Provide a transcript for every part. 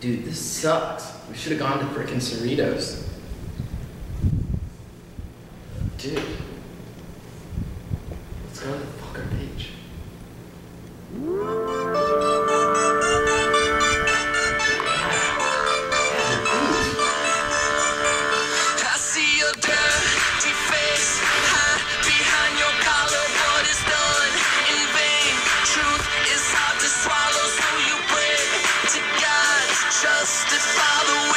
Dude, this sucks. We should have gone to frickin' Cerritos. Dude. Let's go to the fucker beach. Justify the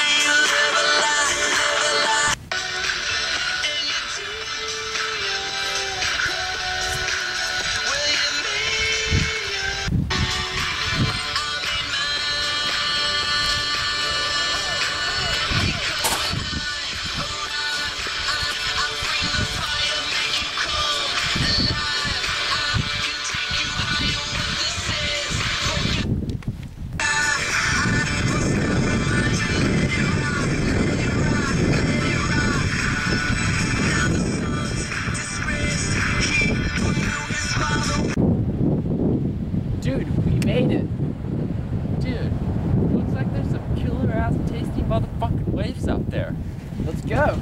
some tasty motherfucking waves out there. Let's go.